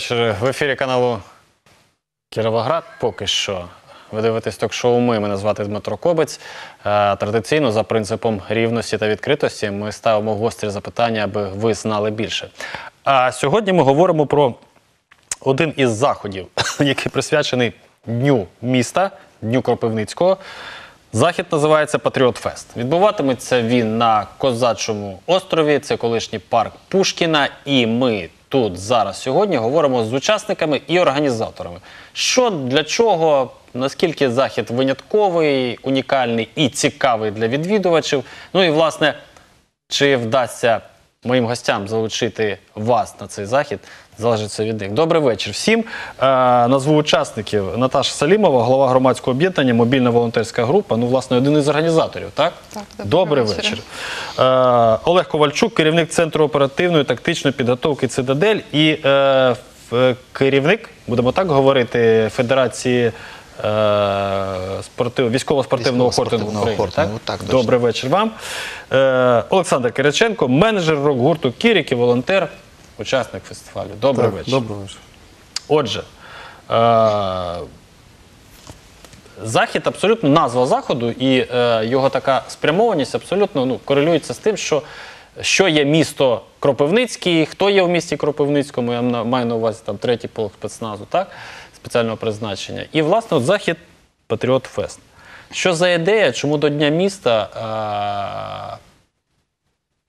Вечір. В ефірі каналу Кіровоград. Поки що. Ви дивитесь ток-шоу Ми. Мене звати Дмитро Кобець. Е, Традиційно, за принципом рівності та відкритості, ми ставимо гострі запитання, аби ви знали більше. А сьогодні ми говоримо про один із заходів, який присвячений Дню міста, Дню Кропивницького. Захід називається Патріот Фест. Відбуватиметься він на Козачому острові. Це колишній парк Пушкіна. І ми тут зараз сьогодні говоримо з учасниками і організаторами. Що для чого, наскільки захід винятковий, унікальний і цікавий для відвідувачів. Ну і власне, чи вдасться моїм гостям залучити вас на цей захід, залежить це від них. Добрий вечір всім. Е, назву учасників Наташа Салімова, голова громадського об'єднання, мобільна волонтерська група. Ну, власне, один із організаторів, так? Так, добрий вечір. Е, Олег Ковальчук, керівник Центру оперативної тактичної підготовки Цитадель і е, керівник, будемо так говорити, Федерації. Спортив, військово-спортивного хортингу України. хортингу, так? так. Добрий вечір вам. Олександр Кириченко, менеджер рок-гурту Кірік і волонтер, учасник фестивалю. Добрий вечір. Доброго вечора. Отже, е, захід абсолютно назва заходу і е, його така спрямованість абсолютно ну, корелюється з тим, що, що є місто Кропивницький, хто є в місті Кропивницькому, я маю на увазі там третій полк спецназу, так? спеціального призначення. І, власне, от захід Патріот Фест. Що за ідея, чому до Дня міста? Е,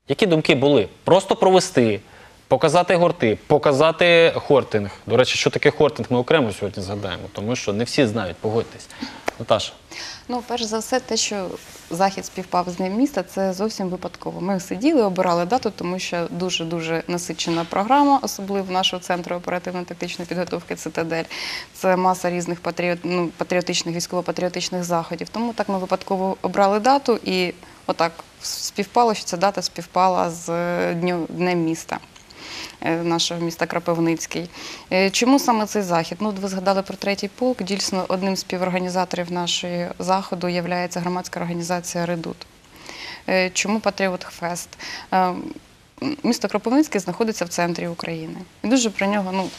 які думки були? Просто провести, показати гурти, показати хортинг. До речі, що таке хортинг, ми окремо сьогодні згадаємо, тому що не всі знають, погодьтесь. Наташа. Ну, перш за все, те, що захід співпав з ним міста, це зовсім випадково. Ми сиділи, обирали дату, тому що дуже дуже насичена програма, особливо нашого центру оперативно-тактичної підготовки Цитадель. Це маса різних ну, патріотичних, військово-патріотичних заходів. Тому так ми випадково обрали дату і отак співпало, що ця дата співпала з е, днем міста. Е, Нашого міста Крапивницький. Е, Чому саме цей захід? Ну, ви згадали про третій полк. Дійсно, одним з співорганізаторів нашої заходу є громадська організація Редут. Е, Чому Патріот Фест? Місто Кропивницький знаходиться в центрі України. І дуже про нього ну,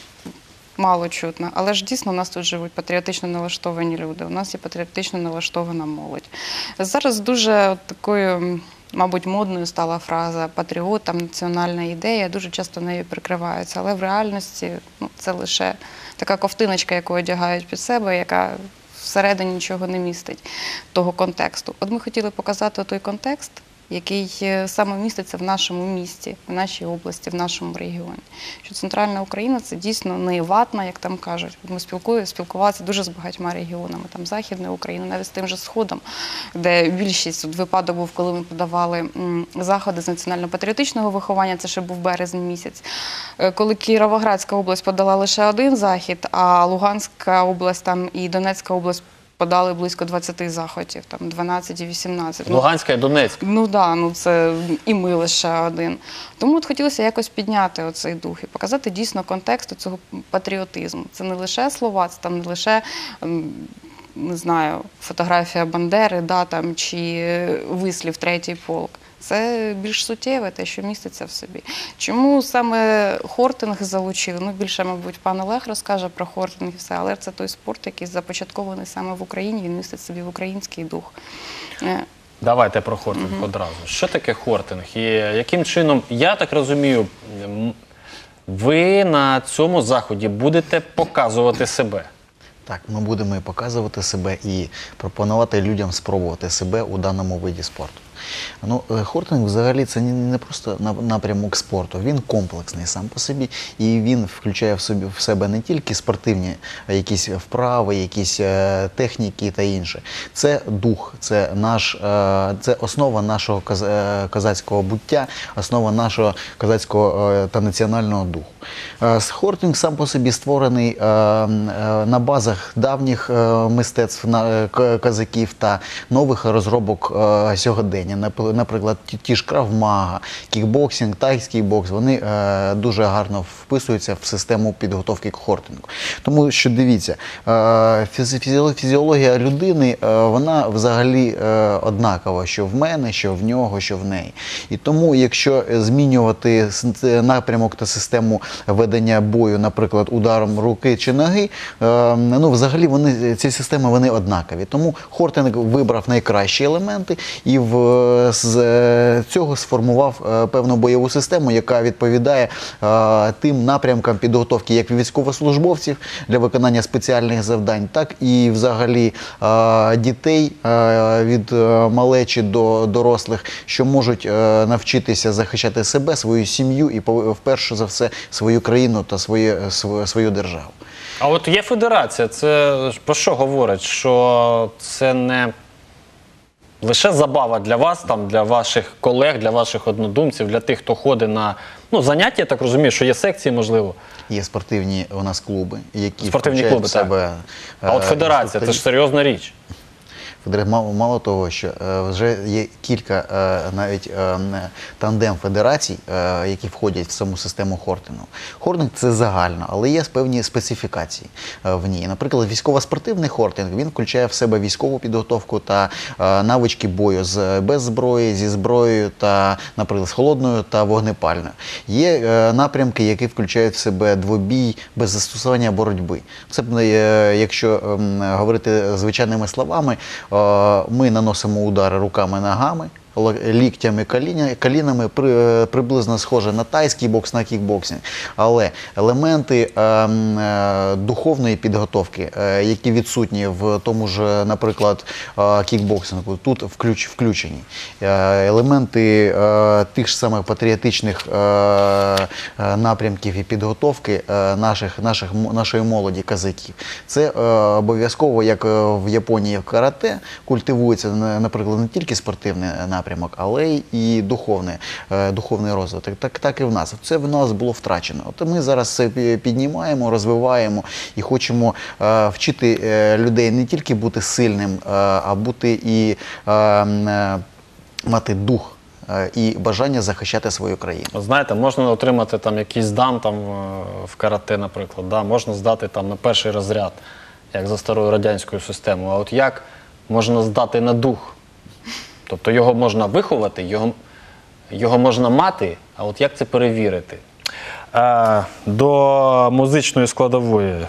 мало чутно. Але ж дійсно у нас тут живуть патріотично налаштовані люди. У нас є патріотично налаштована молодь. Зараз дуже такою. Мабуть, модною стала фраза патріот, там національна ідея, дуже часто нею прикриваються. Але в реальності ну, це лише така ковтиночка, яку одягають під себе, яка всередині нічого не містить того контексту. От ми хотіли показати той контекст, який е, саме міститься в нашому місті, в нашій області, в нашому регіоні. Що центральна Україна це дійсно не ватна, як там кажуть. Ми спілкуємо, спілкувалися дуже з багатьма регіонами, там Західна Україна, навіть з тим же Сходом, де більшість от випадок був, коли ми подавали заходи з національно-патріотичного виховання, це ще був березень місяць. Е, Коли Кіровоградська область подала лише один захід, а Луганська область там і Донецька область. Подали близько 20 заходів, там 12 і 18. Ну, Луганська і Донецька. Ну да, ну це і ми лише один. Тому от хотілося якось підняти оцей дух і показати дійсно контекст цього патріотизму. Це не лише слова, це там не лише. Не знаю, фотографія Бандери, да, там, чи вислів третій полк. Це більш суттєве, те, що міститься в собі. Чому саме хортинг залучили? Ну, більше, мабуть, пан Олег розкаже про хортинг і все, але це той спорт, який започаткований саме в Україні, він містить в собі в український дух. Е, Давайте про хортинг одразу. Що таке хортинг? І яким чином, я так розумію, ви на цьому заході будете показувати себе. Так, ми будемо і показувати себе і пропонувати людям спробувати себе у даному виді спорту. Ну, е, хортинг взагалі це не- просто напрямок спорту, він комплексний сам по собі, і він включає в собі в себе не тільки спортивні якісь вправи, якісь е, техніки та інше. Це дух, це наш, е, це основа нашого коз- козацького буття, основа нашого козацького та національного духу. Хортинг сам по собі створений на базах давніх мистецтв козаків та нових розробок сьогодення. Нап- Наприклад, ті ж кравмага, кікбоксинг, тайський бокс, вони е, дуже гарно вписуються в систему підготовки к хортингу. Тому що дивіться, е, фізіологія людини е, вона взагалі е, однакова, що в мене, що в нього, що в неї. І тому, якщо змінювати напрямок та систему ведення бою, наприклад, ударом руки чи ноги, е, ну взагалі вони ці системи вони однакові. Тому Хортинг вибрав найкращі елементи і в з е, цього сформував е, певну бойову систему, яка відповідає е, тим напрямкам підготовки як військовослужбовців для виконання спеціальних завдань, так і взагалі дітей від малечі до дорослих, що можуть навчитися захищати себе, свою сім'ю і вперше за все свою країну та своє, свою державу. А от є федерація, це про що говорить? Що це не лише забава для вас, там, для ваших колег, для ваших однодумців, для тих, хто ходить на ну, заняття, я так розумію, що є секції, можливо. Є спортивні у нас клуби, які Спортивні клуби, в себе. А от е, федерація, це ж серйозна річ. Мало, мало того, що е, вже є кілька е, навіть е, тандем федерацій, які входять в саму систему Хортингу. Хортинг це загально, але є певні специфікації в ній. Наприклад, військово-спортивний хортинг він включає в себе військову підготовку та навички бою з без зброї, зі зброєю та, наприклад, з холодною та вогнепальною. Є напрямки, які включають в себе двобій без застосування боротьби. Це якщо ем, говорити звичайними словами, ми наносимо удари руками, ногами. л- Ліктями, колінами е, приблизно схоже на тайський бокс, на кікбоксинг. Але елементи ем, е, духовної підготовки, е, які відсутні в тому ж, наприклад, кікбоксингу, тут включ, включені. Елементи тих ж самих патріотичних напрямків і підготовки нашої молоді казаків. Це обов'язково, як в Японії в карате, культивується, наприклад, не тільки спортивний напрямок, але і духовний, е, духовний розвиток. Так, так і в нас. Це в нас було втрачено. От ми зараз це піднімаємо, розвиваємо і хочемо е, вчити е, людей не тільки бути сильним, а бути і мати дух і бажання захищати свою країну. Знаєте, можна отримати там якийсь дан там в карате, наприклад, да? можна здати там на перший розряд, як за старою радянською системою. А от як можна здати на дух? Тобто його можна виховати, його, його можна мати, а от як це перевірити? Е, до музичної складової.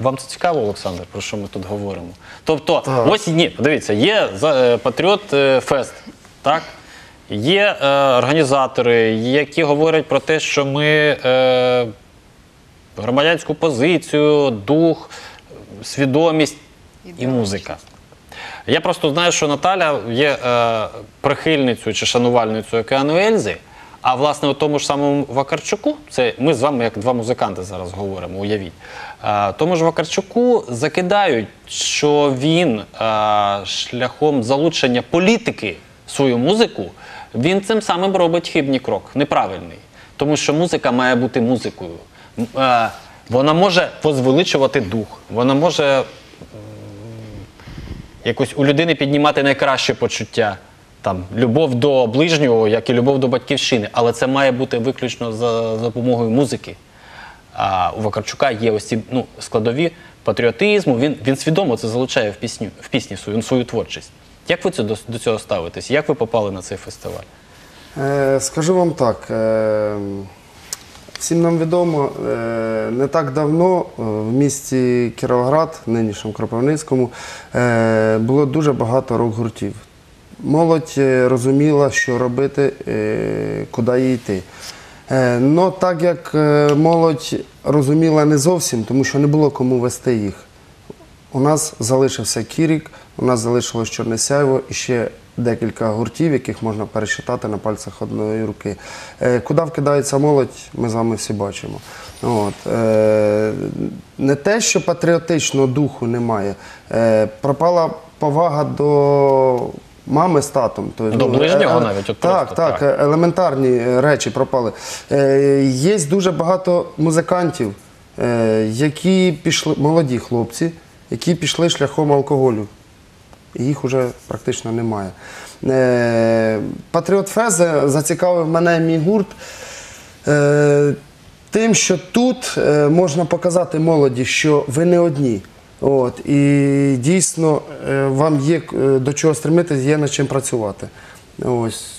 Вам це цікаво, Олександр, про що ми тут говоримо? Тобто, ось ні, подивіться, є е, Патріот е, Фест, так? Є е, організатори, які говорять про те, що ми е, громадянську позицію, дух, свідомість і музика. Я просто знаю, що Наталя є е, прихильницею чи шанувальницею океану Ельзи. А власне, у тому ж самому Вакарчуку, це ми з вами як два музиканти зараз говоримо, уявіть. Е, тому ж Вакарчуку закидають, що він е, шляхом залучення політики в свою музику, він цим самим робить хибний крок, неправильний. Тому що музика має бути музикою. Е, вона може возвеличувати дух, вона може якось у людини піднімати найкраще почуття. Там любов до ближнього, як і любов до батьківщини, але це має бути виключно за, допомогою музики. А у Вакарчука є ось ці ну, складові патріотизму. Він, він свідомо це залучає в пісню, в пісні свою, свою творчість. Як ви це до, до цього ставитесь? Як ви попали на цей фестиваль? Е, Скажу вам так. е, Всім нам відомо, е, не так давно е, в місті Кіровоград, нинішньому Кропивницькому, е, було дуже багато рок-гуртів. Молодь розуміла, що робити, куди їй йти. Но так як молодь розуміла не зовсім, тому що не було кому вести їх. У нас залишився Кірік, у нас залишилось Чорне Сяйво і ще декілька гуртів, яких можна пересчитати на пальцях одної руки. Е, Куди вкидається молодь, ми з вами всі бачимо. От. Е, Не те, що патріотичного духу немає, е, пропала повага до мами з татом. Тобто, До ну, ближнього е, навіть, от так, просто так, так. елементарні речі пропали. Е, Є дуже багато музикантів, е, які пішли, молоді хлопці, які пішли шляхом алкоголю. Їх вже практично немає. Е, Патріот Фест зацікавив мене мій гурт. Е, Тим, що тут е, можна показати молоді, що ви не одні. От, і дійсно вам є до чого стремитись, є над чим працювати. Ось.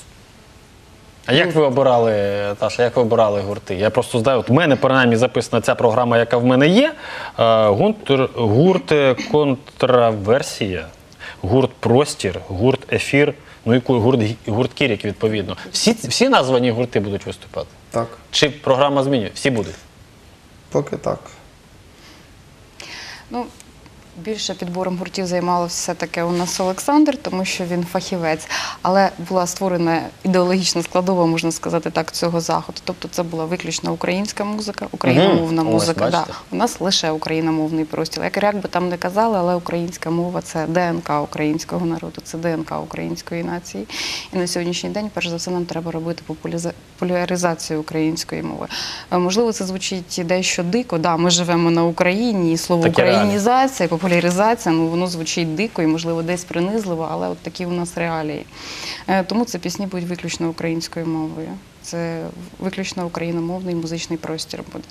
А як ви обирали, Таша, як ви обирали гурти? Я просто знаю, от в мене принаймні записана ця програма, яка в мене є. Гурт, гурт контраверсія, гурт простір, гурт ефір, ну і гурт, гурт Кірік, відповідно. Всі, всі названі гурти будуть виступати? Так, Чи програма змінює? Всі будуть. поки так. Ну, більше підбором гуртів займалося все-таки у нас Олександр, тому що він фахівець. Але була створена ідеологічна складова, можна сказати так, цього заходу. Тобто це була виключно українська музика, україномовна. Ось, музика. Да. У нас лише україномовний простір. Як, як би там не казали, але українська мова це ДНК українського народу, це ДНК української нації. І на сьогоднішній день, перш за все, нам треба робити популяриза- популяризацію української мови. Е, Можливо, це звучить дещо дико. Да, ми живемо на Україні, і слово реалії. українізація, популяризація, ну воно звучить дико і, можливо, десь принизливо, але от такі у нас реалії. Е, Тому це пісні будуть виключно українською мовою. Це виключно україномовний музичний простір буде.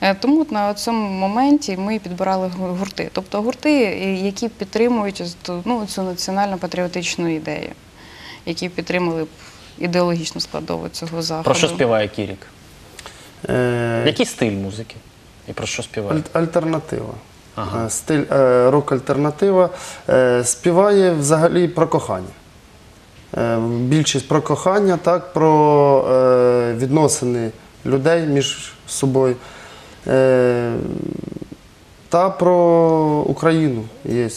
Е, Тому на цьому моменті ми підбирали гурти. Тобто гурти, е, які підтримують ну, цю національно-патріотичну ідею, які підтримали б ідеологічну складову цього заходу. Про що співає Кірік? Е, Який стиль музики? І про що співає? аль- альтернатива. Ага. Е, Стиль е, рок-альтернатива. Е, Співає взагалі про кохання. Е, Більшість про кохання, так, про е, відносини людей між собою. Е, Та про Україну є.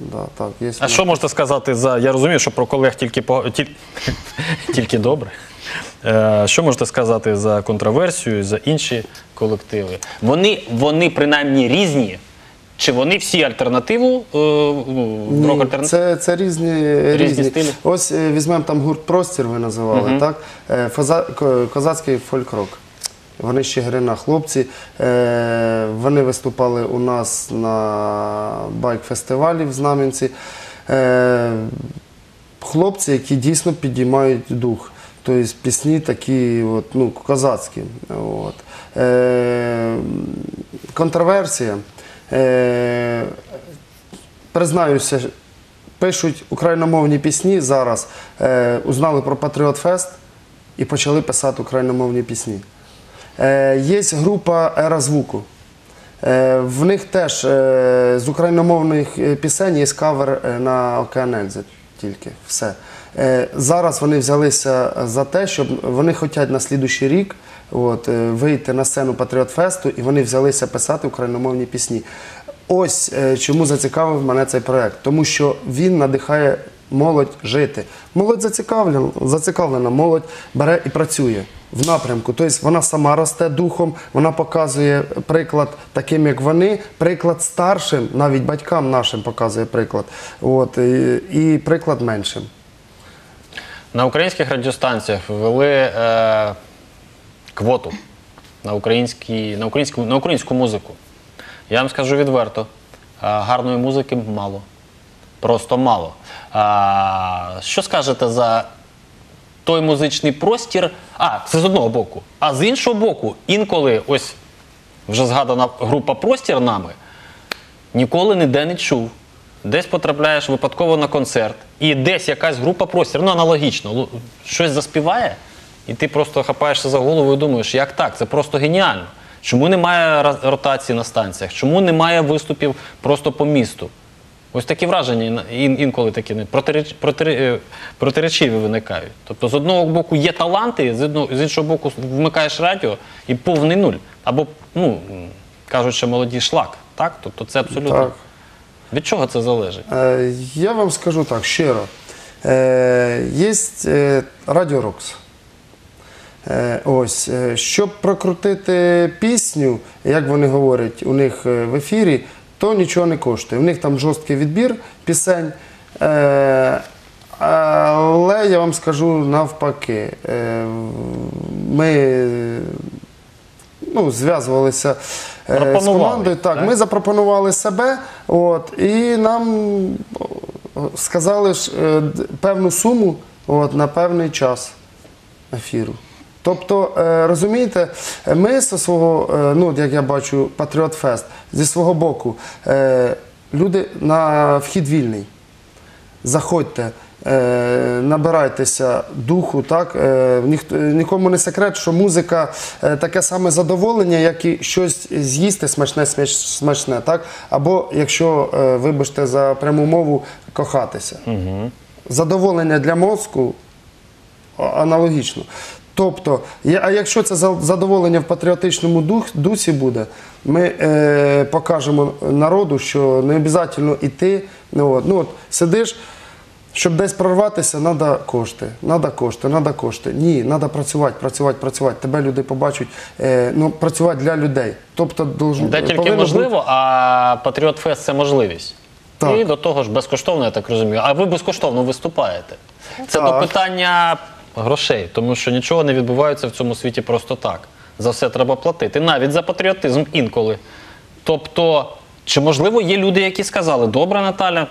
Да, так, є А що можете сказати за. Я розумію, що про колег тільки по тільки добре. Е, Що можете сказати за контроверсію, за інші колективи? Вони, вони принаймні різні. Чи вони всі альтернативу? е, ну, Ні, це, це різні, різні. стилі? Ось е, візьмемо там гурт Простір, ви називали, так? Е, Фоза- ко- Козацький фольк-рок. Вони ще Грина хлопці. Е, Вони виступали у нас на байк-фестивалі в Знам'янці. Е, Хлопці, які дійсно підіймають дух. Тобто пісні такі от, ну, козацькі. От. Е, контроверсія. Е, признаюся, пишуть україномовні пісні зараз, е, узнали про Патріот Фест і почали писати україномовні пісні. Е, є група Ера звуку. Е, в них теж е, з україномовних е, пісень є кавер е, на Океан Ельзи тільки все. Е, зараз вони взялися за те, щоб вони хочуть на слідуючий рік от, е, вийти на сцену Патріот Фесту, і вони взялися писати україномовні пісні. Ось е, чому зацікавив мене цей проект, тому що він надихає молодь жити. Молодь зацікавлена, зацікавлена, молодь бере і працює в напрямку. Тобто вона сама росте духом, вона показує приклад таким, як вони, приклад старшим, навіть батькам нашим показує приклад. От, і, і приклад меншим. На українських радіостанціях ввели е, квоту на, українські, на, українську, на українську музику. Я вам скажу відверто, е, гарної музики мало. Просто мало. А, що скажете за той музичний простір? А, це з одного боку. А з іншого боку, інколи ось вже згадана група простір нами ніколи ніде не чув. Десь потрапляєш випадково на концерт, і десь якась група простір, ну аналогічно, щось заспіває, і ти просто хапаєшся за голову і думаєш, як так? Це просто геніально. Чому немає ротації на станціях? Чому немає виступів просто по місту? Ось такі враження ін- ін- інколи такі протиреч, протире- е, протиречиві виникають. Тобто, з одного боку є таланти, з, одного, з іншого боку, вмикаєш радіо і повний нуль. Або, ну, м, кажуть, що молоді шлак. Так? Тобто це абсолютно. Так. Від чого це залежить? Е, я вам скажу так, щиро. Е, є е, Радіо Рокс. Ось, щоб прокрутити пісню, як вони говорять у них в ефірі, то нічого не коштує. У них там жорсткий відбір пісень. Але я вам скажу навпаки. Ми ну, зв'язувалися з командою. Так, так? ми запропонували себе, от, і нам сказали ж е, певну суму от, на певний час ефіру. Тобто, е, розумієте, е, ми зі свого, е, ну як я бачу, Патріот Фест, зі свого боку, е, люди на вхід вільний. Заходьте, е, набирайтеся духу, так? Е, нікому не секрет, що музика е, таке саме задоволення, як і щось з'їсти смачне, смачне, так? Або, якщо, е, вибачте за пряму мову, кохатися. Задоволення для мозку аналогічно. Тобто, а якщо це задоволення в патріотичному дух, дусі буде, ми е, покажемо народу, що не обов'язково йти. Ну, от, ну, от, сидиш, щоб десь прорватися, треба кошти. Треба кошти, треба кошти. Ні, треба працювати, працювати, працювати. Тебе люди побачать, е, ну, працювати для людей. Тобто, должен, Де тільки повинно можливо, а Патріот Фест це можливість. Так. І до того ж безкоштовно, я так розумію. А ви безкоштовно виступаєте. Це Так. до питання грошей, тому що нічого не відбувається в цьому світі просто так. За все треба платити. Навіть за патріотизм інколи. Тобто, чи можливо є люди, які сказали, добре, Наталя,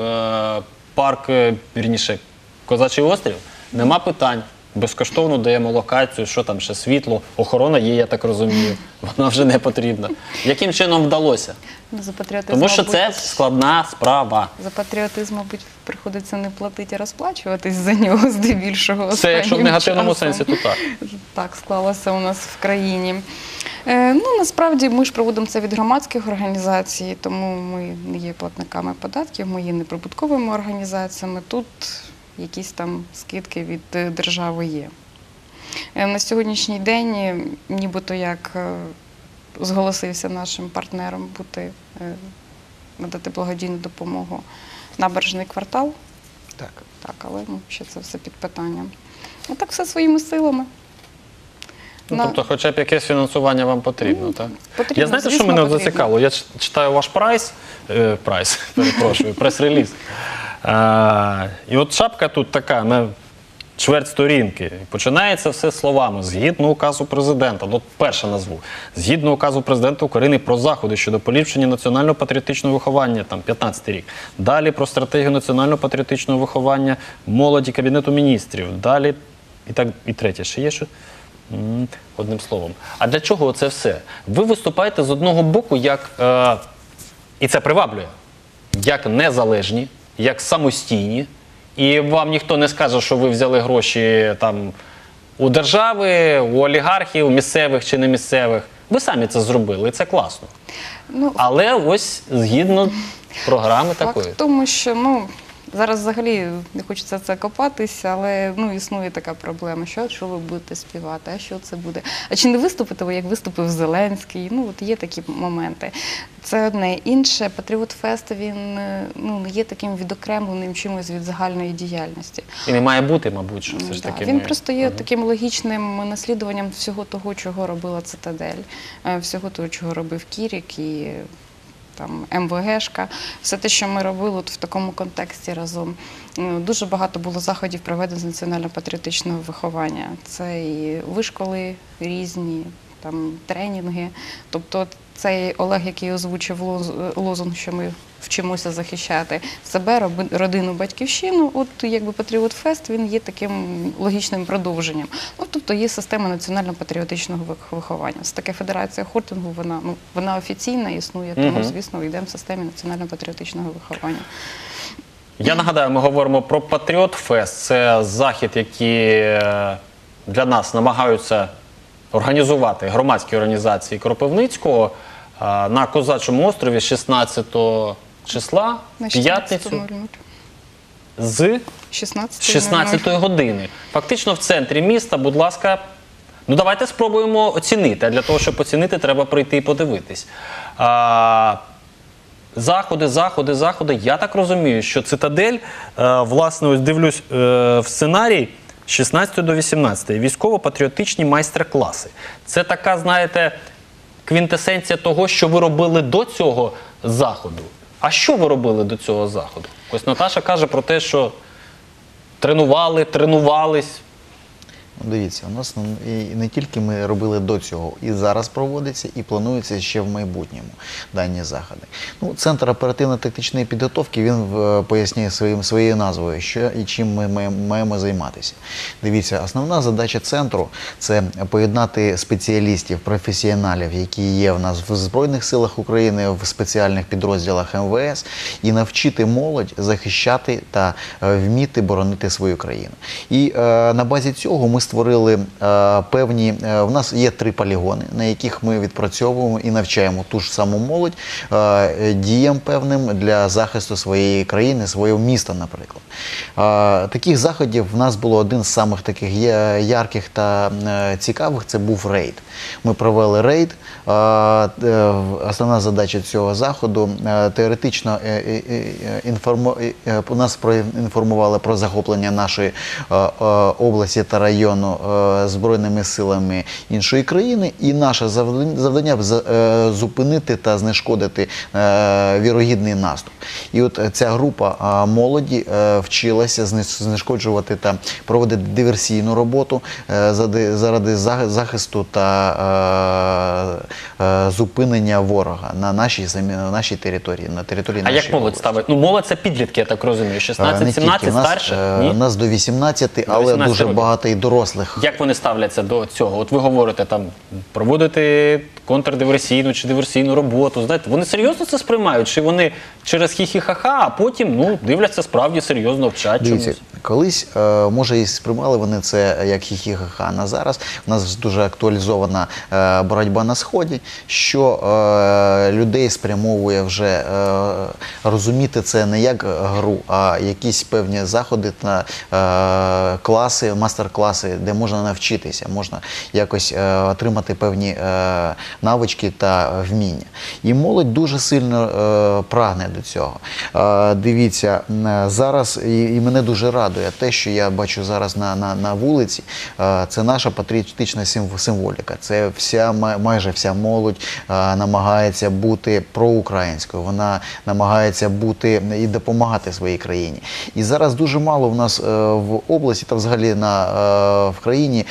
е, парк, е, вірніше, Козачий острів, нема питань. Безкоштовно даємо локацію, що там ще світло, охорона є, я так розумію. Вона вже не потрібна. Яким чином вдалося? Ну, За патріотизм, Тому що мабуть, це складна справа. За патріотизм, мабуть, приходиться не платити, а розплачуватись за нього здебільшого. Це якщо в негативному часом. сенсі, то так. Так склалося у нас в країні. Е, ну, насправді ми ж проводимо це від громадських організацій, тому ми не є платниками податків, ми є неприбутковими організаціями. Тут якісь там скидки від е, держави є. Е, на сьогоднішній день, нібито як зголосився нашим партнером бути, надати благодійну допомогу набережний квартал. Так. Так, але ну, ще це все під питанням. А так все своїми силами. Ну, На- тобто, хоча б якесь фінансування вам потрібно, так? потрібно, Я знаєте, що звісно, мене от потрібно. зацікавило? Я ч- читаю ваш прайс, е, прайс, перепрошую, прес-реліз. А, і от шапка тут така, на чверть сторінки. І починається все словами згідно указу президента. Ну, перше назву. Згідно указу президента України про заходи щодо поліпшення національно-патріотичного виховання, там 15 рік. Далі про стратегію національно-патріотичного виховання молоді Кабінету міністрів. Далі і так, і третє, ще є що? Одним словом. А для чого це все? Ви виступаєте з одного боку як, е, і це приваблює, як незалежні, як самостійні, і вам ніхто не скаже, що ви взяли гроші там у держави, у олігархів, місцевих чи не місцевих. Ви самі це зробили, і це класно. Ну, Але ось згідно програми Факт такої. в тому, що ну, зараз взагалі не хочеться це копатися, але ну, існує така проблема, що, що ви будете співати, а що це буде. А чи не виступите ви, як виступив Зеленський? Ну, от є такі моменти. Це одне. Інше, Патріот Фест, він е, ну, не є таким відокремленим чимось від загальної діяльності. І не має бути, мабуть, що все ж Да, таки. Він ми- просто є Мгм. таким логічним наслідуванням всього того, чого робила Цитадель, е, всього того, чого робив Кірік і там МВГшка. Все те, що ми робили от в такому контексті разом. Ну, Дуже багато було заходів проведено з національно-патріотичного виховання. Це і вишколи різні, там тренінги. Тобто цей Олег, який озвучив лоз- лозунг, що ми вчимося захищати себе, родину, батьківщину. От якби Патріот Фест він є таким логічним продовженням. Ну тобто є система національно-патріотичного виховання. Це таке федерація хортингу. Вона ну вона офіційна існує, тому звісно йдемо в системі національно-патріотичного виховання. Я нагадаю, ми говоримо про Патріот Фест. Це захід, який е, для нас намагаються організувати громадські організації Кропивницького е, на Козачому острові 16 числа, На п'ятницю 16.00. з 16 16 години. Фактично в центрі міста, будь ласка, ну давайте спробуємо оцінити. А для того, щоб оцінити, треба прийти і подивитись. А, заходи, заходи, заходи. Я так розумію, що цитадель, е, власне, ось дивлюсь е, в сценарій. З 16 до 18 військово-патріотичні майстер-класи. Це така, знаєте, квінтесенція того, що ви робили до цього заходу. А що ви робили до цього заходу? Ось Наташа каже про те, що тренували, тренувались. Ну, Дивіться, у нас і не тільки ми робили до цього, і зараз проводиться, і планується ще в майбутньому дані заходи. Ну, Центр оперативно-тактичної підготовки він пояснює своїм, своєю назвою, що і чим ми маємо, маємо займатися. Дивіться, основна задача центру це поєднати спеціалістів, професіоналів, які є в нас в Збройних силах України, в спеціальних підрозділах МВС, і навчити молодь захищати та е, вміти боронити свою країну. І е, на базі цього ми створили е, певні. Е, в нас є три полігони, на яких ми відпрацьовуємо і навчаємо ту ж саму молодь е, діям певним для захисту своєї країни, свого міста, наприклад. Таких заходів в нас було один з самих таких ярких та цікавих. Це був рейд. Ми провели рейд. Основна задача цього заходу теоретично інформу- нас проінформували про захоплення нашої області та району е, збройними силами іншої країни, і наше завдання, е, зупинити та знешкодити е, вірогідний наступ. І от ця група молоді вчилася знешкоджувати та проводити диверсійну роботу заради за- захисту та зупинення ворога на нашій самі на нашій території, на території А нашої як молодь області. ставить? Ну, молодь це підлітки, я так розумію. Е, не 16, тільки. 17, У нас, старше? Ні? У нас до 18, але 18 дуже років. багато і дорослих. Як вони ставляться до цього? От ви говорите там проводити контрдиверсійну чи диверсійну роботу. Знаєте, вони серйозно це сприймають? Чи вони через хі-хі-ха-ха, а потім ну дивляться справді серйозно вчать чомусь? Колись е, може і сприймали вони це як хі-хі-ха-ха. На зараз у нас дуже актуалізована е, боротьба на сході, що е, людей спрямовує вже розуміти це не як гру, а якісь певні заходи та класи, мастер-класи, де можна навчитися, можна якось отримати певні навички та вміння. І молодь дуже сильно прагне до цього. Дивіться, зараз і, і мене дуже радує те, що я бачу зараз на, на, на вулиці. Е, це наша патріотична симв- символіка. Це вся май- майже вся молодь е, намагається бути проукраїнською. Вона намагається бути і допомагати своїй країні. І зараз дуже мало в нас е, в області та взагалі на, в країні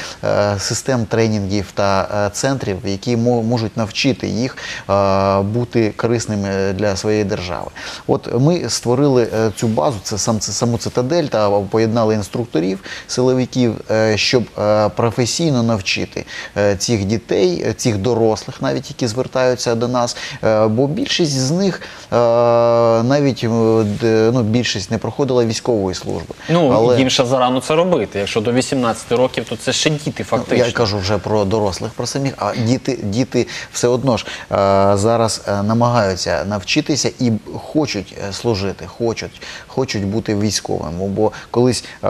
систем тренінгів та центрів, які мо- можуть навчити їх бути корисними для своєї держави. От ми створили цю базу, це сам це саму цитадель та поєднали інструкторів, силовиків, е, щоб е, професійно навчити е, цих дітей, цих дорослих, навіть які звертаються до нас. Бо більшість з них навіть ну, більшість не проходила військової служби. Ну Але- їм ще зарано це робити. Якщо до 18 років, то це ще діти Ну, фактично. Я кажу вже про дорослих, про самих, а діти, діти все одно ж зараз намагаються навчитися і хочуть служити, хочуть, хочуть бути військовими. Бо колись е,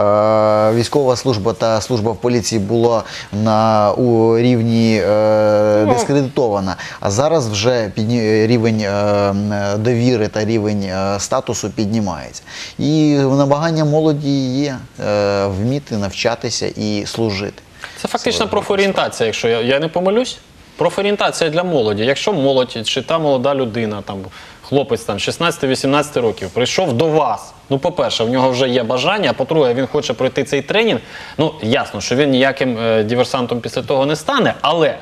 військова служба та служба в поліції була на у рівні е, дискредитована, а зараз вже підні, рівень е, довіри та рівень е, статусу піднімається. І намагання молоді є е, вміти навчатися і служити. Це фактично профорієнтація, якщо я, я не помилюсь. Профорієнтація для молоді. Якщо молодь чи та молода людина, там хлопець там 16-18 років, прийшов до вас. Ну, по-перше, в нього вже є бажання, а по-друге, він хоче пройти цей тренінг. Ну, ясно, що він ніяким е, диверсантом після того не стане, але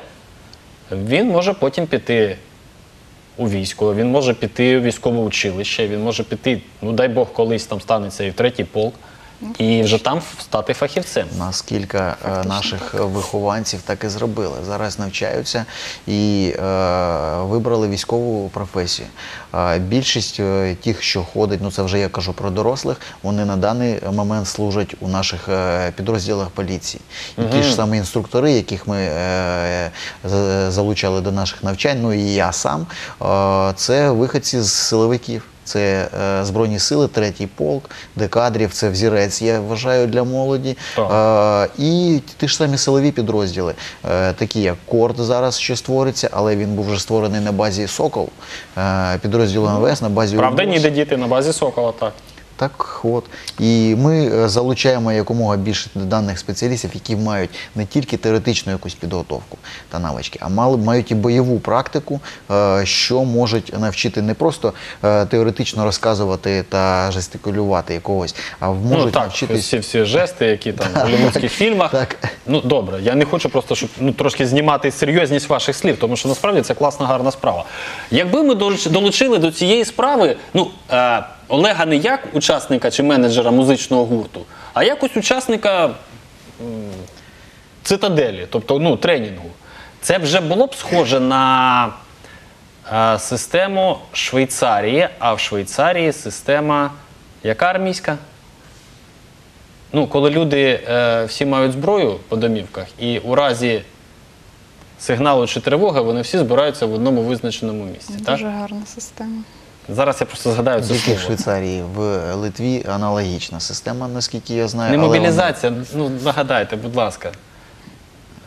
він може потім піти у військо, він може піти у військове училище, він може піти, ну дай Бог, колись там станеться і в третій полк, і вже там стати фахівцем. У нас кілька е, наших вихованців так і зробили. Зараз навчаються і е, вибрали військову професію. Е, більшість е, тих, що ходять, ну це вже я кажу про дорослих, вони на даний момент служать у наших е, підрозділах поліції. І ті ж самі інструктори, яких ми е, залучали до наших навчань, ну і я сам, е, це виходці з силовиків. Це е, Збройні сили, третій полк, декадрів, це взірець, я вважаю, для молоді. Е, і ті ж самі силові підрозділи, е, такі як Корд зараз ще створиться, але він був вже створений на базі Сокол, е, підрозділу МВС на базі Правда, ніде діти на базі Сокола, так. Так от. І ми е, залучаємо якомога більше даних спеціалістів, які мають не тільки теоретичну якусь підготовку та навички, а мали, мають і бойову практику, е, що можуть навчити не просто е, теоретично розказувати та жестикулювати якогось, а Ну можуть так, навчитись всі всі жести, які там в голівудських фільмах. Так. Ну добре, я не хочу просто, щоб ну трошки знімати серйозність ваших слів, тому що насправді це класна, гарна справа. Якби ми долучили до цієї справи, ну е, Олега не як учасника чи менеджера музичного гурту, а якось учасника м, цитаделі, тобто ну, тренінгу, це вже було б схоже на е, систему Швейцарії, а в Швейцарії система яка армійська? Ну, коли люди е, всі мають зброю по домівках, і у разі сигналу чи тривоги вони всі збираються в одному визначеному місці. Так? Дуже гарна система. Зараз я просто згадаю це слово. в. Швейцарії, в Литві аналогічна система, наскільки я знаю. Не але мобілізація, ну нагадайте, будь ласка.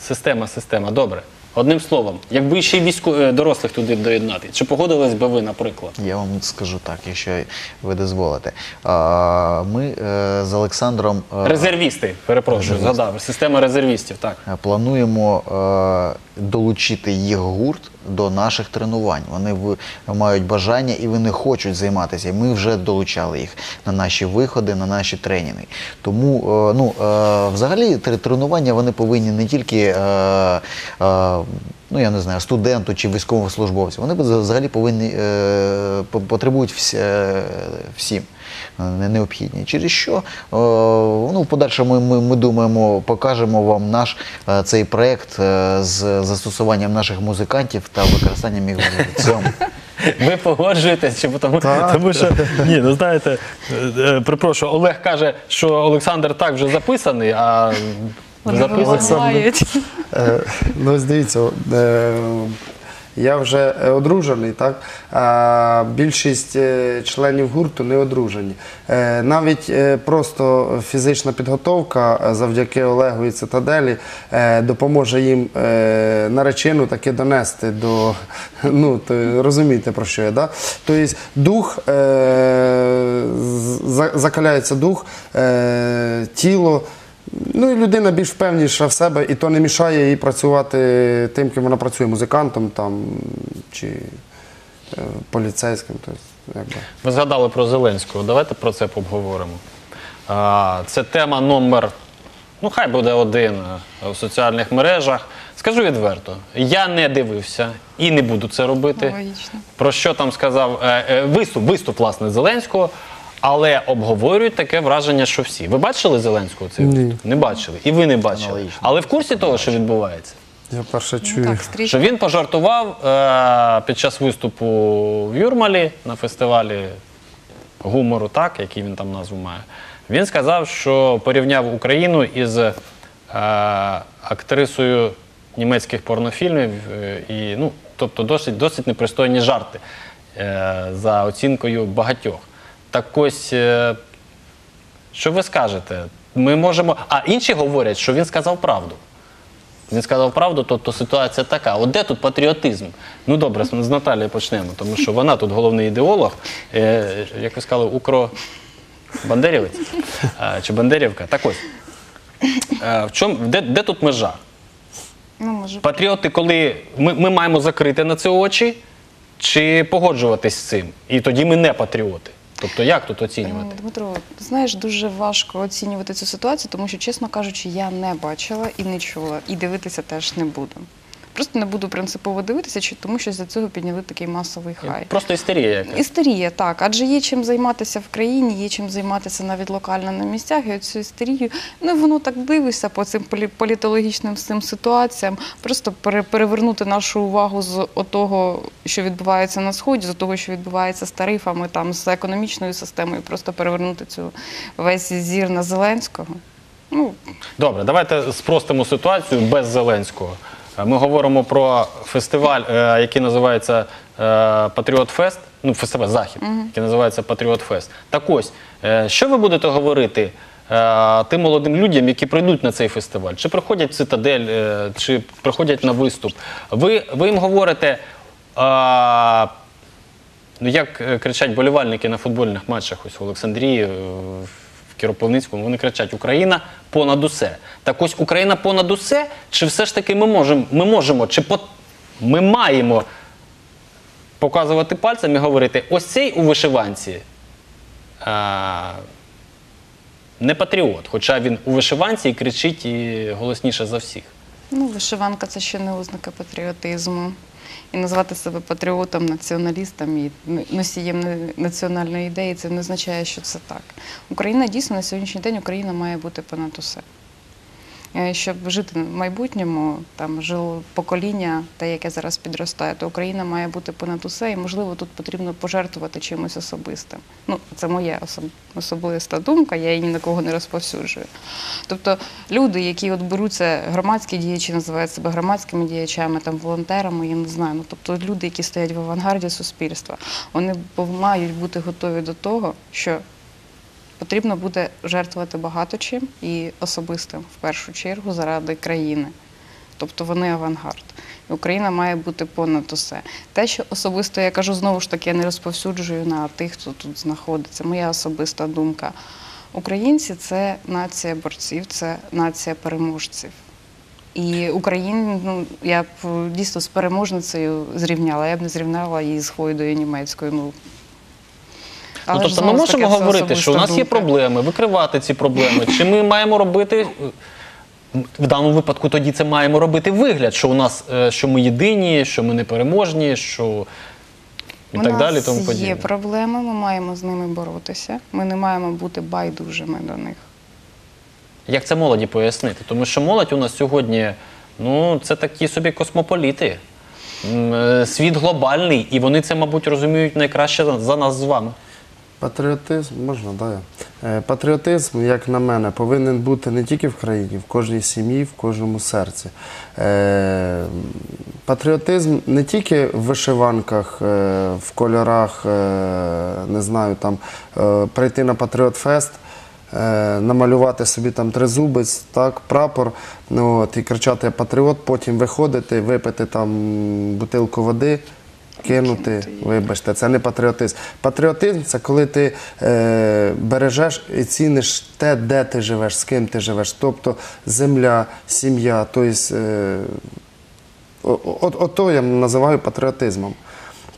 Система, система, добре. Одним словом, якби ще й військо е, дорослих туди доєднати, чи погодились би ви, наприклад? Я вам скажу так, якщо ви дозволите. А, Ми е, з Олександром е, Резервісти, перепрошую, згадав. Система резервістів, так. плануємо долучити їх гурт до наших тренувань. Вони мають бажання і вони хочуть займатися. І ми вже долучали їх на наші виходи, на наші тренінги. Тому ну, взагалі тре- тренування вони повинні не тільки. Ну, я не знаю, студенту чи військовослужбовцю. Вони взагалі повинні е, потребують всі, е, всім е, необхідні. Через що е, ну, в подальшому ми, ми думаємо, покажемо вам наш е, цей проект е, з застосуванням наших музикантів та використанням їх в цьому. Ви погоджуєтесь, чи тому, тому що ні, ну знаєте, е, е, припрошую, Олег каже, що Олександр так вже записаний, а Вони. Е, Ну, ось дивіться, е, я вже е, одружений, так? А більшість е, членів гурту не одружені. Навіть просто фізична підготовка завдяки Олегу і Цитаделі допоможе їм наречену таки донести до. Ну, то розумієте про що я, да? Тобто дух, закаляється дух, тіло. Ну і людина більш впевніша в себе, і то не мішає їй працювати тим, ким вона працює, музикантом там чи е, поліцейським. Тобто, якби. Ви згадали про Зеленського. Давайте про це поговоримо. А, Це тема номер, ну хай буде один е, в соціальних мережах. Скажу відверто, я не дивився і не буду це робити. Логічно. Про що там сказав е, е, виступ, виступ власне Зеленського, але обговорюють таке враження, що всі. Ви бачили Зеленського цей Ні. виступ? Не бачили. І ви не бачили. Але в курсі того, що відбувається? Я перше Ну, чую. так, стрічка. Що він пожартував е, під час виступу в Юрмалі на фестивалі гумору, так, який він там назву має. Він сказав, що порівняв Україну із е, актрисою німецьких порнофільмів, е, і, ну, тобто досить, досить непристойні жарти е, за оцінкою багатьох. Так ось, е, що ви скажете? Ми можемо. А інші говорять, що він сказав правду. Він сказав правду, тобто ситуація така. От де тут патріотизм? Ну добре, з з Наталії почнемо, тому що вона тут головний ідеолог. Е, як ви сказали, укро Бандерівець е, чи Бандерівка. Так ось. Е, в чому, де, де тут межа? Ну, може, Патріоти, коли ми, ми маємо закрити на це очі, чи погоджуватись з цим? І тоді ми не патріоти. Тобто, як тут оцінювати? Е, Дмитро, знаєш, дуже важко оцінювати цю ситуацію, тому що, чесно кажучи, я не бачила і не чула, і дивитися теж не буду. Просто не буду принципово дивитися, чи- тому що з-за цього підняли такий масовий хай. Просто істерія якась. Істерія, так, адже є чим займатися в країні, є чим займатися навіть локально на місцях. І цю істерію, ну воно так дивишся по цим політологічним цим ситуаціям, просто перевернути нашу увагу з того, що відбувається на сході, з того, що відбувається з тарифами, там з економічною системою, просто перевернути цю весь зір на Зеленського. Ну, Добре, давайте спростимо ситуацію без Зеленського. Е, Ми говоримо про фестиваль, е, який називається Патріот Фест, ну, фестиваль Захід, який називається Патріот Фест. Так ось, е, що ви будете говорити е, тим молодим людям, які прийдуть на цей фестиваль? Чи приходять в цитадель, е, чи приходять на виступ? Ви, ви їм говорите. е, Ну, як е, кричать болівальники на футбольних матчах ось в Олександрії, е, в Кіропивницькому, вони кричать Україна понад усе. Так ось Україна понад усе, чи все ж таки ми можемо, ми можемо, чи по, ми маємо показувати пальцем і говорити, ось цей у вишиванці. А, не патріот, хоча він у вишиванці і кричить і голосніше за всіх. Ну, вишиванка це ще не ознака патріотизму. І назвати себе патріотом, націоналістом і носієм не- національної ідеї це не означає, що це так. Україна дійсно на сьогоднішній день Україна має бути понад усе. Е, Щоб жити в майбутньому, там жило покоління, те, яке зараз підростає, то Україна має бути понад усе, і можливо тут потрібно пожертвувати чимось особистим. Ну, це моя особ- особиста думка, я її ні на кого не розповсюджую. Тобто люди, які от беруться, громадські діячі називають себе громадськими діячами, там волонтерами, я не знаю. Ну тобто люди, які стоять в авангарді суспільства, вони мають бути готові до того, що потрібно буде жертвувати багато чим і особистим в першу чергу заради країни. Тобто вони авангард. І Україна має бути понад усе. Те, що особисто я кажу, знову ж таки, я не розповсюджую на тих, хто тут знаходиться. Моя особиста думка. Українці це нація борців, це нація переможців. І Україну ну, я б дійсно з переможницею зрівняла. Я б не зрівняла її з Хойдою німецькою. Ну, Ну, тобто ми можемо говорити, що у нас є проблеми, викривати ці проблеми. Чи ми маємо робити в даному випадку тоді це маємо робити вигляд, що у нас е, що ми єдині, що ми непереможні, що і У так нас далі. Тому є подібне. проблеми, ми маємо з ними боротися. Ми не маємо бути байдужими до них. Як це молоді пояснити? Тому що молодь у нас сьогодні, ну, це такі собі космополіти. Е, Світ глобальний, і вони це, мабуть, розуміють найкраще за нас з вами. Патріотизм, можна, да. Е, Патріотизм, як на мене, повинен бути не тільки в країні, в кожній сім'ї, в кожному серці. Е, Патріотизм не тільки в вишиванках, е, в кольорах, не знаю, там прийти на Патріотфест, намалювати собі там тризубець, так, прапор, ну, от, і кричати «Я патріот, потім виходити, випити там бутилку води. Кинути, вибачте, це не патріотизм. Патріотизм це коли ти е, бережеш і ціниш те, де ти живеш, з ким ти живеш. Тобто земля, сім'я, тобто, е, о- о- ото я називаю патріотизмом.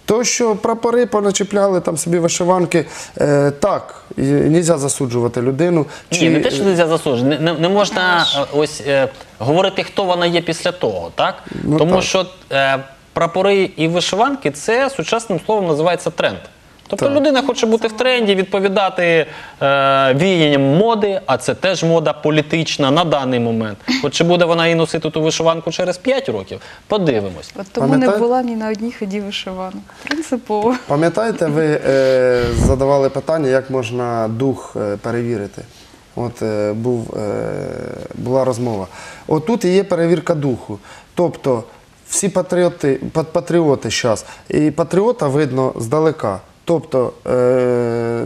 То, що прапори поначіпляли там собі вишиванки, е, так, і не можна засуджувати людину. Ні, не те, що нельзя засуджувати. Не, не, не можна е, ось е, говорити, хто вона є після того, так? Ну, Тому так. що е, прапори і вишиванки це сучасним словом називається тренд. Тобто Так. людина хоче бути в тренді, відповідати е, віянням моди, а це теж мода політична на даний момент. От чи буде вона і носити ту вишиванку через 5 років, подивимось. От тому не була ні на одній ході вишиванок. Принципово. Пам'ятаєте, ви е, задавали питання, як можна дух е, перевірити? От е, був, е, була розмова. Отут і є перевірка духу. Тобто всі патріоти, пат- патріоти зараз. І патріота видно здалека. Тобто, е,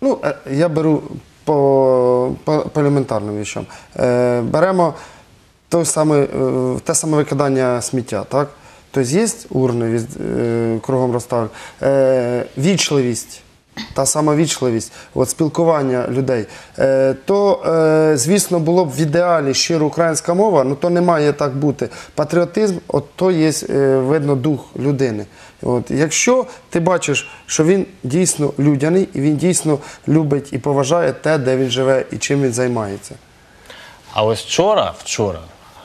ну, е, я беру по, по, по елементарним віщам. Е, беремо той самий, е, те саме викидання сміття, так? Тобто є урни від, е, кругом розставлені. Е, вічливість, та сама вічливість, от спілкування людей. Е, то, е, звісно, було б в ідеалі щиро українська мова, але то не має так бути. Патріотизм, от то є, е, видно, дух людини. От, якщо ти бачиш, що він дійсно людяний, і він дійсно любить і поважає те, де він живе і чим він займається. А ось вчора, вчора,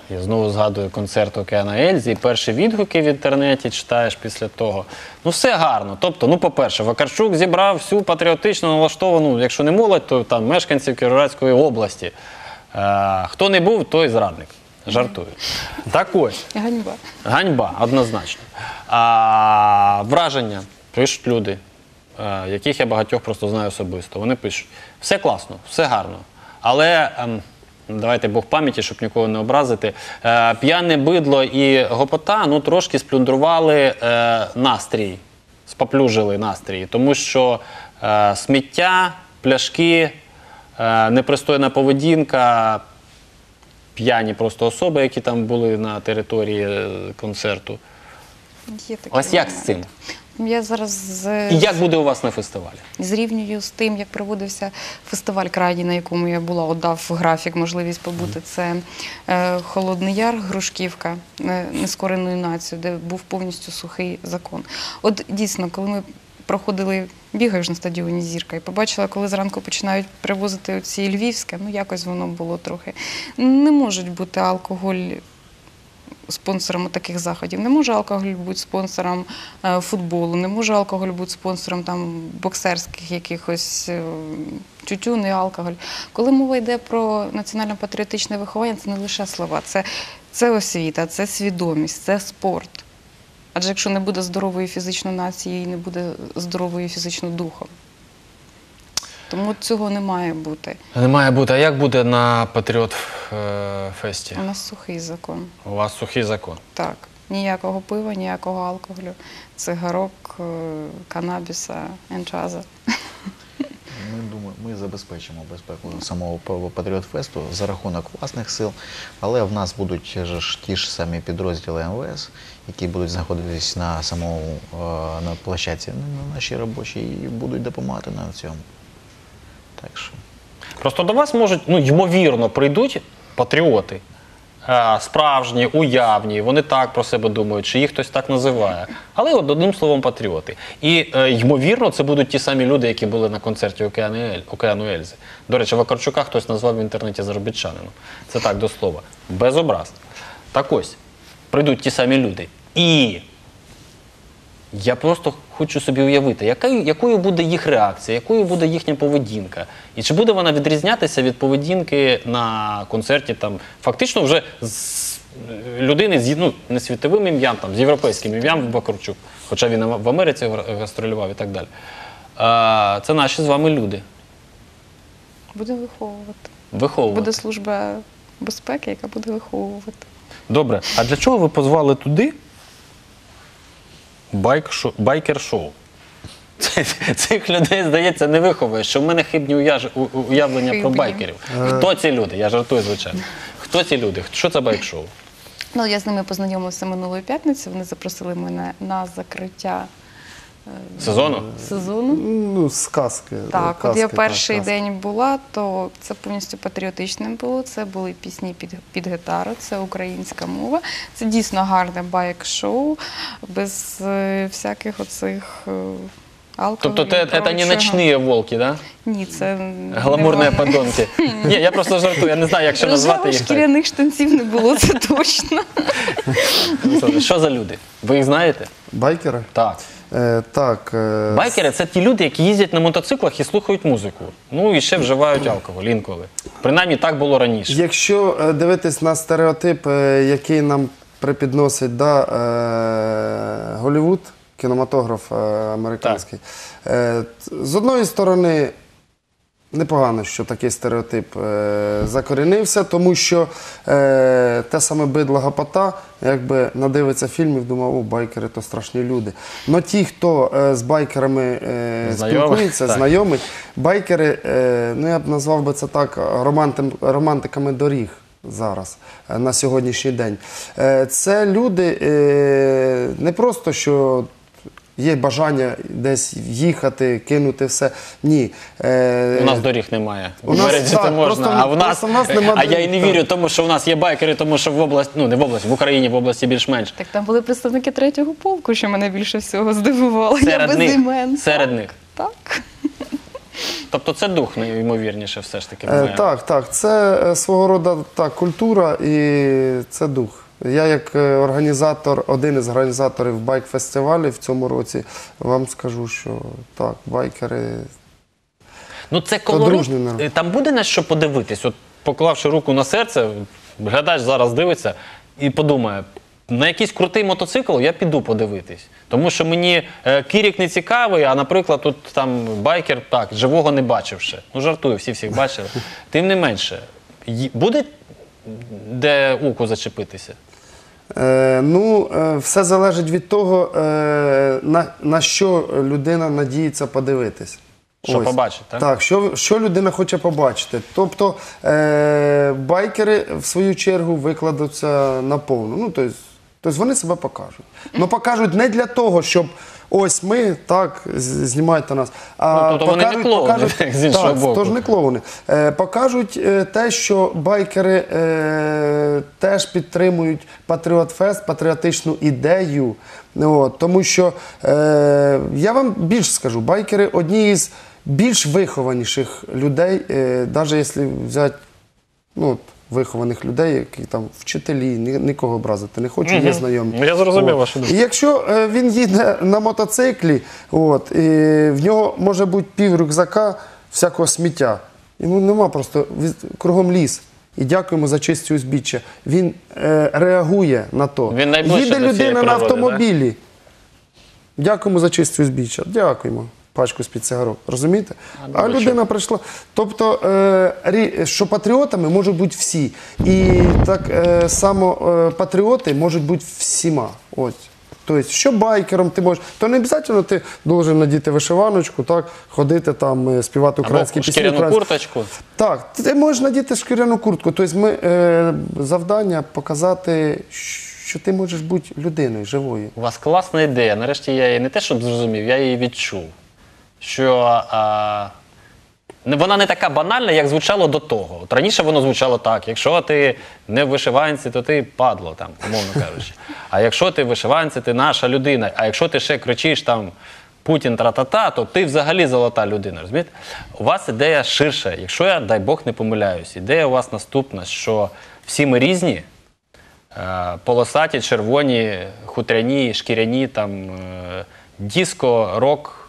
я знову згадую концерт Океана Ельзі, і перші відгуки в інтернеті читаєш після того. Ну, все гарно. Тобто, ну, по-перше, Вакарчук зібрав всю патріотично налаштовану, якщо не молодь, то там мешканців Кіровоградської області. Е, хто не був, той зрадник. Жартую. Так ось. Ганьба. Ганьба, однозначно. А, враження пишуть люди, е, яких я багатьох просто знаю особисто. Вони пишуть: все класно, все гарно. Але ем, давайте Бог пам'яті, щоб нікого не образити. Е, п'яне бидло і гопота ну, трошки сплюндрували е, настрій, споплюжили настрій, тому що е, сміття, пляшки, непристойна поведінка п'яні просто особи, які там були на території концерту. Є такі Ось як з цим? Я зараз з... І як буде у вас на фестивалі? зрівнюю з тим, як проводився фестиваль крайній, на якому я була, отдав графік, можливість побути. Це е, Холодний Яр, Грушківка, е, нескореною нацією, де був повністю сухий закон. От дійсно, коли ми проходили, бігаю ж на стадіоні зірка і побачила, коли зранку починають привозити ці львівське, ну якось воно було трохи. Не можуть бути алкоголь спонсором таких заходів. Не може алкоголь бути спонсором е, футболу, не може алкоголь бути спонсором там боксерських якихось е, тютюн і алкоголь. Коли мова йде про національно-патріотичне виховання, це не лише слова, це, це освіта, це свідомість, це спорт. Адже якщо не буде здорової фізичної нації, не буде здорової фізично духом. Тому цього не має бути. Не має бути. А як буде на Патріот е, Фесті? У нас сухий закон. У вас сухий закон. Так, ніякого пива, ніякого алкоголю, цигарок, е, канабіса, енчаза. Ми думаю, ми забезпечимо безпеку самого П- Патріот Фесту за рахунок власних сил, але в нас будуть ж ті ж самі підрозділи МВС, які будуть знаходитись на самому е, на площадці на нашій робочій і будуть допомагати нам в цьому. Так що. Просто до вас можуть, ну, ймовірно, прийдуть патріоти. Справжні, уявні, вони так про себе думають, чи їх хтось так називає. Але от одним словом патріоти. І е, ймовірно, це будуть ті самі люди, які були на концерті «Океану Ель- Океану Ельзи. До речі, Вакарчука хтось назвав в інтернеті заробітчанином. Це так до слова. Без образ. Так ось, прийдуть ті самі люди. І я просто хочу собі уявити, яка, якою буде їх реакція, якою буде їхня поведінка, і чи буде вона відрізнятися від поведінки на концерті там фактично вже з е, людини з ну, не світовим ім'ям, там з європейським ім'ям Бакарчук, хоча він в Америці гастролював і так далі. А, це наші з вами люди. Буде виховувати. Виховувати. Буде служба безпеки, яка буде виховувати. Добре, а для чого ви позвали туди байк-шо- байкер-шоу? Це- Цих людей, здається, не виховуєш, що в мене хибні уяж- у- у- уявлення про Хибні. байкерів. Хто ці люди? Я жартую, звичайно. Хто ці люди? Що це байк-шоу? Ну, я з ними познайомилася минулої п'ятниці. Вони запросили мене на закриття Сезону? сезону. Ну, сказки. Так, казки, от я перший казки. день була, то це повністю патріотичне було. Це були пісні під, під гітару, це українська мова. Це дійсно гарне байк-шоу, без е, всяких оцих е, алкоголю. Тобто це, це не ночні волки, да? Ні, це не Гламурні вони. подонки. Ні, я просто жартую, я не знаю, як ще назвати їх. так. шкіряних штанців не було, це точно. Що за люди? Ви їх знаєте? Байкери? Так. Е, так. Е, Байкери це ті люди, які їздять на мотоциклах і слухають музику. Ну і ще вживають алкоголь інколи. Принаймні так було раніше. Якщо е, дивитись на стереотип, е, який нам припідносить да, е, Голівуд, кінематограф е, американський, е, т- з одної сторони. Непогано, що такий стереотип е, закорінився, тому що е, те саме бидло гапота, якби надивиться фільмів, думав, о, байкери то страшні люди. Но ті, хто е, з байкерами е, спілкується, так. знайомий, байкери, е, ну я б назвав би це так, романтим, романтиками доріг зараз, е, на сьогоднішній день. Е, це люди е, не просто що. Є бажання десь їхати, кинути все. Ні. Е, У нас доріг немає. у нас, Америці так, можна. просто- а в нас, просто в нас нема а я і не вірю, тому що в нас є байкери, тому що в області, ну не в області, в Україні, в області більш-менш. Так там були представники третього полку, що мене більше всього здивувало. я Серед без них. імен. Серед них. Так. Тобто це дух найімовірніше все ж таки. Е, так, так. Це е, свого роду так, культура і це дух. Я, як е, організатор, один із організаторів байк-фестивалів в цьому році, вам скажу, що так, байкери. Ну це То колорит. дружній народ. Е, Там буде на що подивитись. От поклавши руку на серце, глядач зараз дивиться і подумає. На якийсь крутий мотоцикл я піду подивитись. Тому що мені е, кірік не цікавий, а, наприклад, тут там байкер, так, живого не бачив ще. Ну, жартую, всі всіх бачили. Тим не менше, й- буде де оку зачепитися? Е, ну, е, все залежить від того, е, на, на що людина надіється подивитись. Що Ось. побачить, так? Так, що, що людина хоче побачити. Тобто е, байкери, в свою чергу, викладуться на повну. Ну, тобто, тобто вони себе покажуть. Ну покажуть не для того, щоб ось ми так знімайте нас. А Ну, тобто вони не клоуни, з іншого так, боку. тож не клоуни. Е, покажуть е, те, що байкери е, теж підтримують Патріотфест, патріотичну ідею. От, тому що е, я вам більше скажу, байкери одні із більш вихованіших людей, е, навіть якщо взяти ну, от, вихованих людей, які там вчителі, ні- нікого образити не хочу, є знайомі. Я зрозумів От. вашу думку. І якщо е, він їде на мотоциклі, от, і в нього може бути пів рюкзака всякого сміття. Йому нема просто кругом ліс. І дякуємо за чисті узбіччя. Він е, реагує на то. Він найближче Їде до цієї людина на природи, автомобілі. Дякуємо за чисті узбіччя. Дякуємо. Пачку з-під цигарок. Розумієте? А, ну, людина прийшла. Тобто, е, що патріотами можуть бути всі. І так е, само е, патріоти можуть бути всіма. Ось. Тобто, що байкером ти можеш, то не обов'язково ти должен надіти вишиваночку, так, ходити там, е, співати українські Або пісні. шкіряну українські- курточку. так, ти можеш надіти шкіряну куртку. Тобто ми е, завдання показати, що ти можеш бути людиною живою. У вас класна ідея. Нарешті я її не те, щоб зрозумів, я її відчув. Що а, вона не така банальна, як звучало до того. От раніше воно звучало так: якщо ти не в вишиванці, то ти падло, там, умовно кажучи. А якщо ти в вишиванці, ти наша людина. А якщо ти ще кричиш там Путін тра-та-та, то ти взагалі золота людина. Розумієте? У вас ідея ширша. Якщо я, дай Бог, не помиляюсь, ідея у вас наступна, що всі ми різні. Е, полосаті, червоні, хутряні, шкіряні, там, е, диско, рок,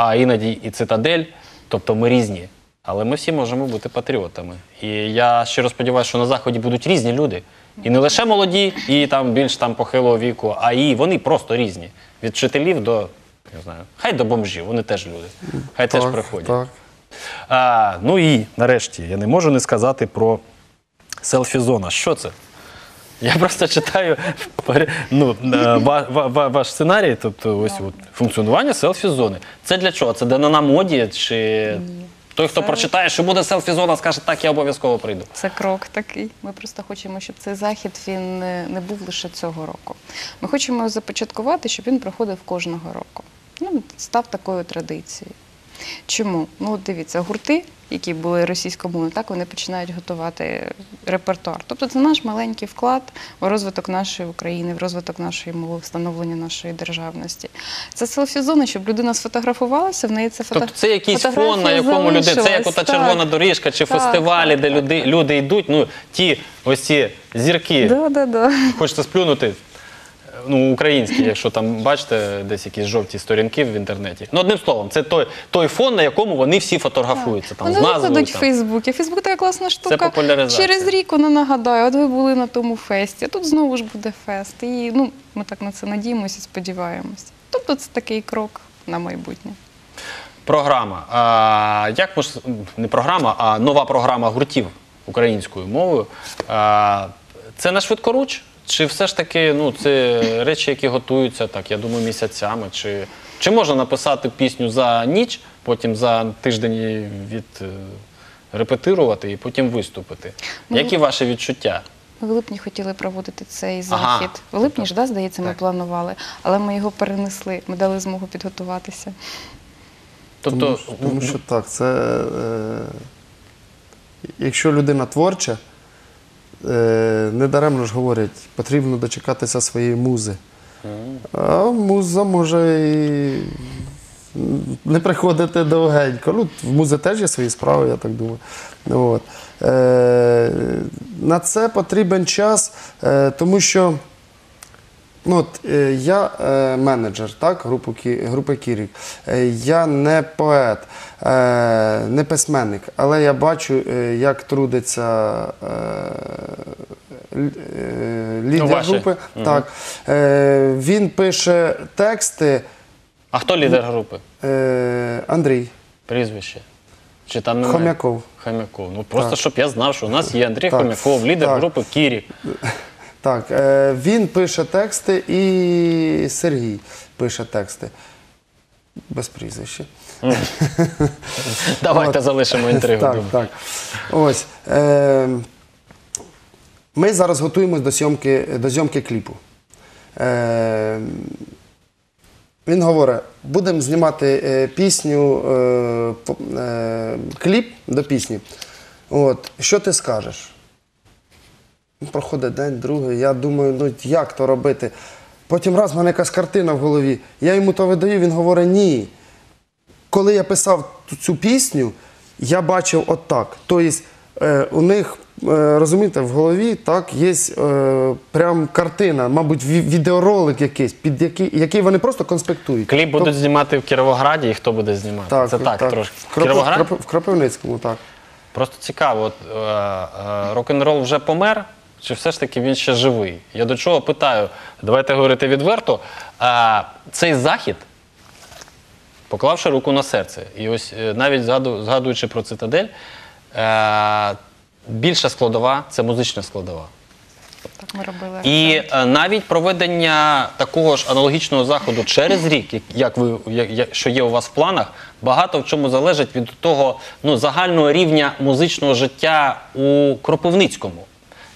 а іноді і цитадель. Тобто ми різні. Але ми всі можемо бути патріотами. І я щиро сподіваюся, що на Заході будуть різні люди. І не лише молоді, і там більш там похилого віку, а і вони просто різні. Від вчителів до, не знаю, хай до бомжів, вони теж люди. Хай теж приходять. Так. А, ну і нарешті я не можу не сказати про селфі-зона. Що це? Я просто читаю ну, е, ва- ва- ва- ваш сценарій, тобто ось от, функціонування селфі-зони. Це для чого? Це де на моді? Чи той, хто Це- прочитає, що буде селфі-зона, скаже, так, я обов'язково прийду. Це крок такий. Ми просто хочемо, щоб цей захід він не, не був лише цього року. Ми хочемо започаткувати, щоб він проходив кожного року. Ну, став такою традицією. Чому? Ну, от дивіться, гурти, які були російськомовні, так вони починають готувати репертуар. Тобто це наш маленький вклад в розвиток нашої України, в розвиток нашої мови, встановлення нашої державності. Це селфі-зона, щоб людина сфотографувалася, в неї це фото... Тобто це якийсь фон, на якому люди. Це як ота Так. червона доріжка чи Так, фестивалі, так, де так, люди, люди йдуть. Ну, ті ось ці зірки. Да, да, да. Хочеться сплюнути. Ну, українські, якщо там бачите десь якісь жовті сторінки в інтернеті. Ну, одним словом, це той, той фон, на якому вони всі фотографуються. Там, з Вони назвою, викладуть в там. Фейсбуці. Фейсбук така класна штука. популяризація. Через рік вона нагадає, от ви були на тому фесті, а тут знову ж буде фест. І ну, ми так на це надіємося і сподіваємося. Тобто це такий крок на майбутнє. Програма. А, як мож... не програма, а нова програма гуртів українською мовою. А, це на швидкоруч? Чи все ж таки ну, це речі, які готуються, так, я думаю, місяцями? Чи, чи можна написати пісню за ніч, потім за тиждень її від, е, репетирувати і потім виступити? Ну, Які ваші відчуття? Ми в липні хотіли проводити цей Ага. захід. В липні ж, да, здається, ми Так. планували, але ми його перенесли, ми дали змогу підготуватися. Тобто, Тому, що- тому що так, це е, якщо людина творча, недаремно ж говорять, потрібно дочекатися своєї музи. А муза може і не приходити довгенько. Ну, в музи теж є свої справи, я так думаю. От. Е, на це потрібен час, е, тому що. Ну, от, е, я е, менеджер так, групи, Кі- групи Кірік. Е, я не поет, е, не письменник, але я бачу, е, як трудиться е, е, лідер Ну, ваші. групи. Так. Е, він пише тексти а хто лідер групи? е, Андрій Прізвище? Чи там немає? Хомяков. Хомяков. Ну просто щоб я знав, що у нас є Андрій Так. Хомяков, лідер Так. групи Кірі. Так, е, він пише тексти і Сергій пише тексти. Без прізвища. Давайте залишимо інтригу. Так, думаю. так. Ось. Е, ми зараз готуємось до зйомки, до зйомки кліпу. Е, Він говорить, будемо знімати е, пісню, е, е, кліп до пісні. От, що ти скажеш? Ну, Проходить день, другий. Я думаю, ну як то робити? Потім раз в мене якась картина в голові. Я йому то видаю, він говорить, ні. Коли я писав цю пісню, я бачив отак. Тобто е, у них, розумієте, в голові так, є е, прям картина, мабуть, ві- відеоролик якийсь, під який, який вони просто конспектують. Кліп будуть знімати в Кіровограді, і хто буде знімати? Це так, трошки. В, Кропив- Кіровоград? В Кропивницькому, так. Просто цікаво, от, е, е, рок-н-рол вже помер, чи все ж таки він ще живий? Я до чого питаю, давайте говорити відверто. А, цей захід, поклавши руку на серце, і ось е, навіть згаду- згадуючи про цитадель, е, більша складова це музична складова. Так ми робили. І е, навіть проведення такого ж аналогічного заходу через рік, як- як ви як, як- що є у вас в планах, багато в чому залежить від того ну, загального рівня музичного життя у Кропивницькому.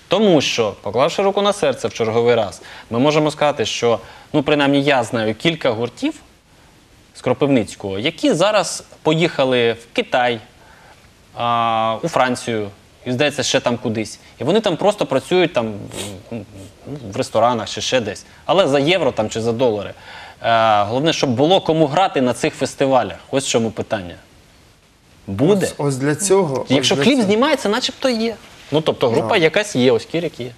Тому що, поклавши руку на серце в черговий раз, ми можемо сказати, що ну, принаймні я знаю кілька гуртів з Кропивницького, які зараз поїхали в Китай, а, у Францію, і здається, ще там кудись. І вони там просто працюють там в ресторанах чи ще десь, але за євро там чи за долари. Е, головне, щоб було кому грати на цих фестивалях. Ось в чому питання. Буде. Ось, ось для цього. ось Якщо для кліп цього. знімається, начебто є. Ну тобто група якась є, ось Кірік є.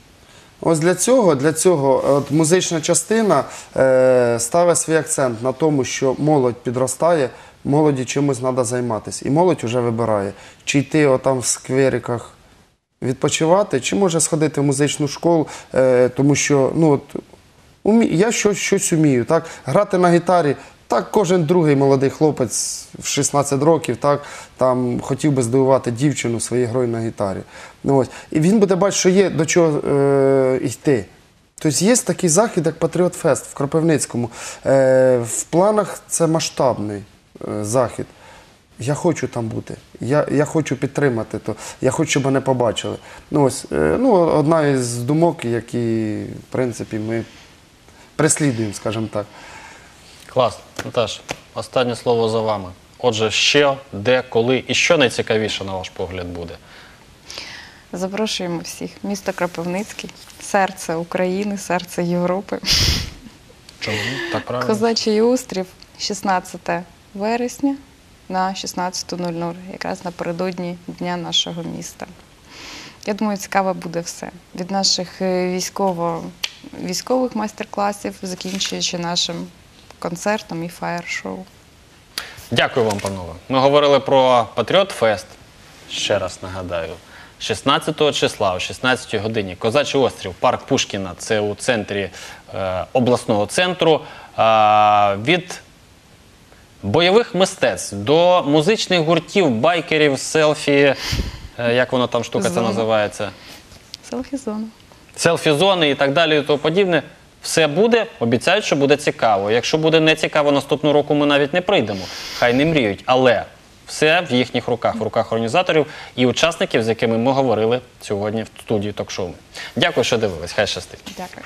Ось для цього, для цього от музична частина е, ставить свій акцент на тому, що молодь підростає, молоді чимось треба займатися. І молодь вже вибирає, чи йти отам в сквериках відпочивати, чи може сходити в музичну школу, е, тому що ну, от, умі... я щось, щось умію. Так? Грати на гітарі. Так, кожен другий молодий хлопець в 16 років так, там, хотів би здивувати дівчину своєю грою на гітарі. Ну, ось. І він буде бачити, що є до чого е, йти. Тобто є такий захід, як Патріот Фест в Кропивницькому. Е, в планах це масштабний е, захід. Я хочу там бути. Я, я хочу підтримати то. Я хочу, щоб мене побачили. Ну, ось, е, ну, одна із думок, які, в принципі, ми преслідуємо, скажімо так. Клас. Наташ, останнє слово за вами. Отже, що, де, коли і що найцікавіше, на ваш погляд, буде? Запрошуємо всіх. Місто Кропивницький, серце України, серце Європи. Чому? Так правильно? Козачий острів, 16 вересня на 16.00, якраз напередодні дня нашого міста. Я думаю, цікаво буде все. Від наших е, військово, військових майстер-класів, закінчуючи нашим концертом і фаєр-шоу. Дякую вам, панове. Ми говорили про Патріот Фест. Ще раз нагадаю. 16 числа о 16 годині Козачий острів, парк Пушкіна. Це у центрі е, обласного центру. Е, від бойових мистецтв до музичних гуртів, байкерів, селфі. Е, як воно там штука це Зона. називається? Селфі-зона. селфі-зони і так далі, і тому подібне. Все буде, обіцяють, що буде цікаво. Якщо буде не цікаво, наступного року ми навіть не прийдемо. Хай не мріють. Але все в їхніх руках, в руках організаторів і учасників, з якими ми говорили сьогодні в студії ток-шоу. Дякую, що дивились. Хай щастить. Дякую.